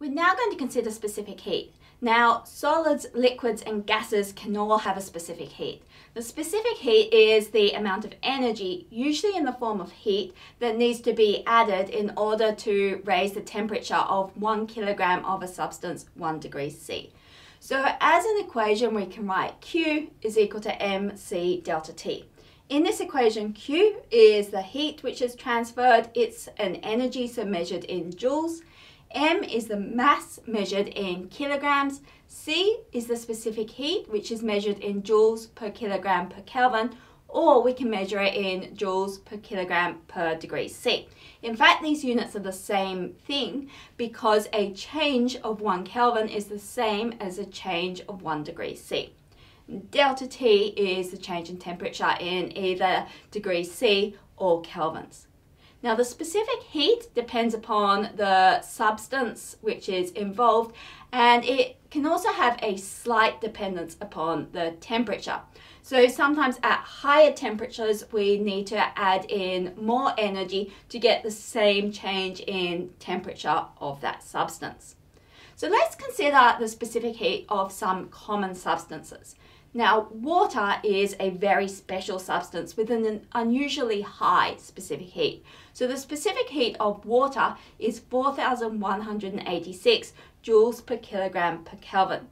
We're now going to consider specific heat. Now, solids, liquids, and gases can all have a specific heat. The specific heat is the amount of energy, usually in the form of heat, that needs to be added in order to raise the temperature of one kilogram of a substance one degree C. So as an equation, we can write Q is equal to mc delta T. In this equation, Q is the heat which is transferred. It's an energy, so measured in joules. M is the mass measured in kilograms. C is the specific heat, which is measured in joules per kilogram per Kelvin, or we can measure it in joules per kilogram per degree C. In fact, these units are the same thing because a change of 1 Kelvin is the same as a change of 1 degree C. Delta T is the change in temperature in either degrees C or kelvins. Now the specific heat depends upon the substance which is involved and it can also have a slight dependence upon the temperature. So sometimes at higher temperatures we need to add in more energy to get the same change in temperature of that substance. So let's consider the specific heat of some common substances. Now, water is a very special substance with an unusually high specific heat. So the specific heat of water is 4,186 joules per kilogram per Kelvin.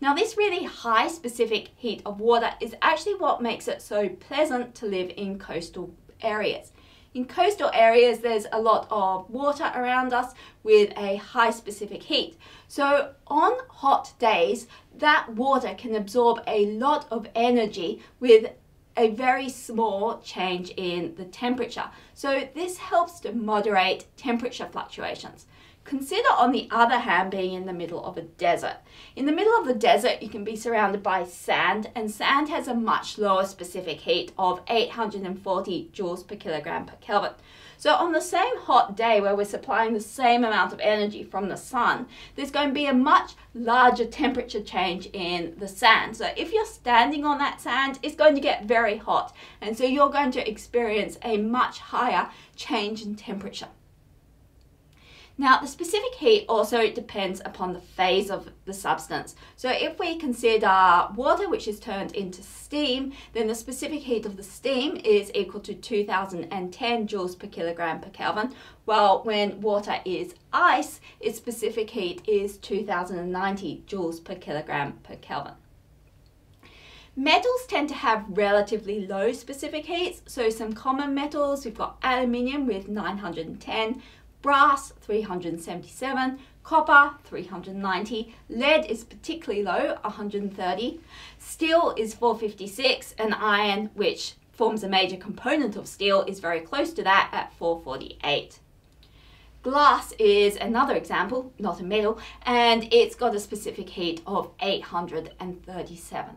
Now this really high specific heat of water is actually what makes it so pleasant to live in coastal areas. In coastal areas, there's a lot of water around us with a high specific heat. So on hot days, that water can absorb a lot of energy with a very small change in the temperature. So this helps to moderate temperature fluctuations. Consider on the other hand being in the middle of a desert. In the middle of the desert you can be surrounded by sand and sand has a much lower specific heat of 840 joules per kilogram per Kelvin. So on the same hot day where we're supplying the same amount of energy from the sun, there's going to be a much larger temperature change in the sand. So if you're standing on that sand, it's going to get very hot. And so you're going to experience a much higher change in temperature. Now, the specific heat also depends upon the phase of the substance. So if we consider water, which is turned into steam, then the specific heat of the steam is equal to 2010 joules per kilogram per Kelvin, while when water is ice, its specific heat is 2090 joules per kilogram per Kelvin. Metals tend to have relatively low specific heats, so some common metals, we've got aluminium with 910, brass 377, copper 390, lead is particularly low 130, steel is 456 and iron which forms a major component of steel is very close to that at 448. Glass is another example, not a metal, and it's got a specific heat of 837.